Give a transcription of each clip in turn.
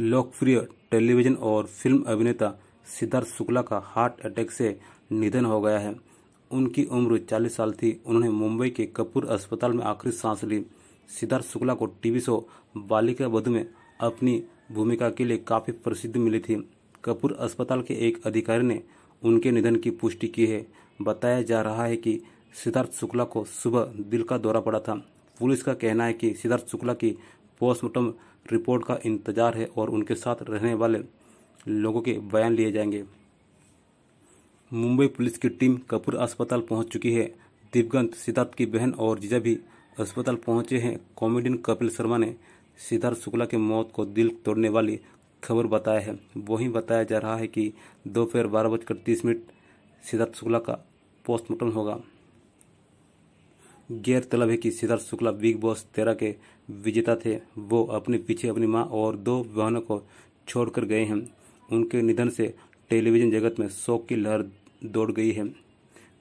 लोकप्रिय टेलीविज़न और फ़िल्म अभिनेता सिद्धार्थ शुक्ला का हार्ट अटैक से निधन हो गया है। उनकी उम्र 40 साल थी। उन्होंने मुंबई के कपूर अस्पताल में आखिरी सांस ली। सिद्धार्थ शुक्ला को टीवी शो बालिका वधु में अपनी भूमिका के लिए काफ़ी प्रसिद्ध मिली थी। कपूर अस्पताल के एक अधिकारी ने उनके निधन की पुष्टि की है। बताया जा रहा है कि सिद्धार्थ शुक्ला को सुबह दिल का दौरा पड़ा था। पुलिस का कहना है कि सिद्धार्थ शुक्ला की पोस्टमार्टम रिपोर्ट का इंतज़ार है और उनके साथ रहने वाले लोगों के बयान लिए जाएँगे। मुंबई पुलिस की टीम कपूर अस्पताल पहुँच चुकी है। दिवगंत सिद्धार्थ की बहन और जीजा भी अस्पताल पहुँचे हैं। कॉमेडियन कपिल शर्मा ने सिद्धार्थ शुक्ला की मौत को दिल तोड़ने वाली खबर बताया है। वहीं बताया जा रहा है कि दोपहर बारह बजकर तीस मिनट सिद्धार्थ शुक्ला का पोस्टमार्टम होगा। गैरतलब है कि सिद्धार्थ शुक्ला बिग बॉस तेरह के विजेता थे। वो अपने पीछे अपनी माँ और दो बहनों को छोड़कर गए हैं। उनके निधन से टेलीविज़न जगत में शोक की लहर दौड़ गई है।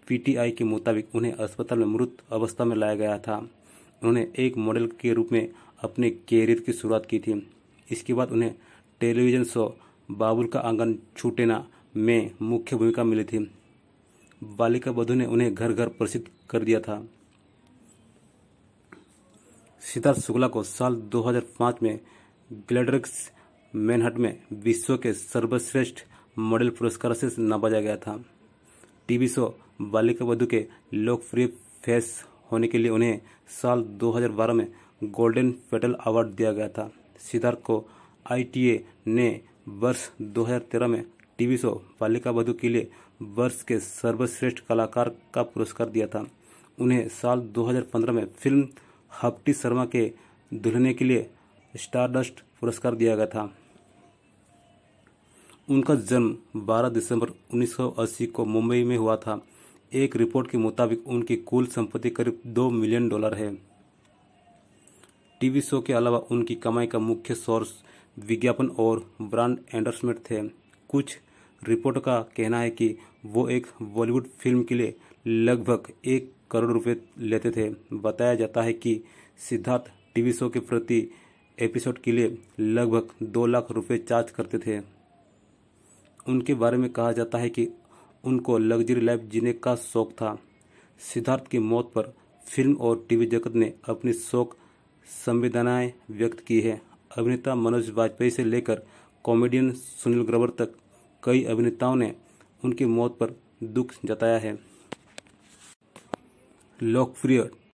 पीटीआई के मुताबिक उन्हें अस्पताल में मृत अवस्था में लाया गया था। उन्होंने एक मॉडल के रूप में अपने कैरियर की शुरुआत की थी। इसके बाद उन्हें टेलीविज़न शो बाबुल का आँगन छूटेना में मुख्य भूमिका मिली थी। बालिका बधु ने उन्हें घर घर प्रसिद्ध कर दिया था। सिद्धार्थ शुक्ला को साल 2005 में ग्लैडरक्स मैनहट में विश्व के सर्वश्रेष्ठ मॉडल पुरस्कार से नवाजा गया था। टीवी शो बालिका वधु के लोकप्रिय फेस होने के लिए उन्हें साल 2012 में गोल्डन पेटल अवार्ड दिया गया था। सिद्धार्थ को आईटीए ने वर्ष 2013 में टीवी शो बालिका वधु के लिए वर्ष के सर्वश्रेष्ठ कलाकार का पुरस्कार दिया था। उन्हें साल 2015 में फ़िल्म हप्टी शर्मा के दुल्हने के लिए स्टारडस्ट पुरस्कार दिया गया था। उनका जन्म 12 दिसंबर 1980 को मुंबई में हुआ था। एक रिपोर्ट के मुताबिक उनकी कुल संपत्ति करीब दो मिलियन डॉलर है। टीवी शो के अलावा उनकी कमाई का मुख्य सोर्स विज्ञापन और ब्रांड एंडर्समेंट थे। कुछ रिपोर्ट का कहना है कि वो एक बॉलीवुड फ़िल्म के लिए लगभग एक करोड़ रुपए लेते थे। बताया जाता है कि सिद्धार्थ टीवी शो के प्रति एपिसोड के लिए लगभग दो लाख रुपए चार्ज करते थे। उनके बारे में कहा जाता है कि उनको लग्जरी लाइफ जीने का शौक था। सिद्धार्थ की मौत पर फ़िल्म और टीवी जगत ने अपनी शोक संवेदनाएँ व्यक्त की है। अभिनेता मनोज वाजपेयी से लेकर कॉमेडियन सुनील ग्रोवर तक कई अभिनेताओं ने उनकी मौत पर दुख जताया है। लोकप्रिय